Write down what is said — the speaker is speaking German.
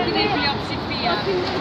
Andrei Biopsy 4.